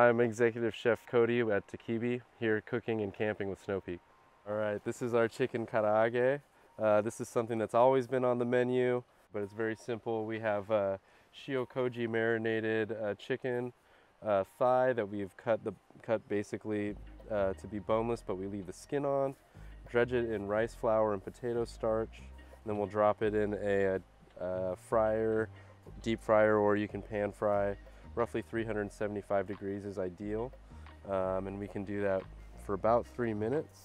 I'm Executive Chef Cody at Takibi, here cooking and camping with Snow Peak. All right, this is our chicken karaage. Uh, this is something that's always been on the menu, but it's very simple. We have uh, shio-koji marinated uh, chicken uh, thigh that we've cut the cut basically uh, to be boneless, but we leave the skin on. Dredge it in rice flour and potato starch, and then we'll drop it in a, a fryer, deep fryer, or you can pan fry. Roughly 375 degrees is ideal, um, and we can do that for about three minutes.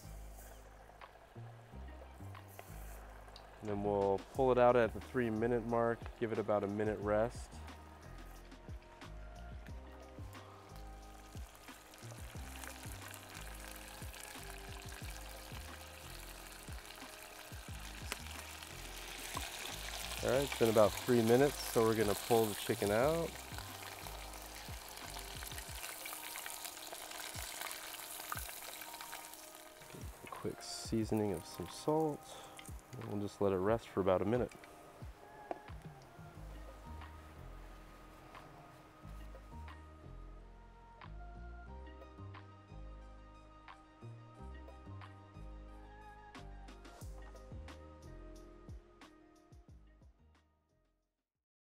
And then we'll pull it out at the three minute mark, give it about a minute rest. All right, it's been about three minutes, so we're gonna pull the chicken out. Quick seasoning of some salt. And we'll just let it rest for about a minute.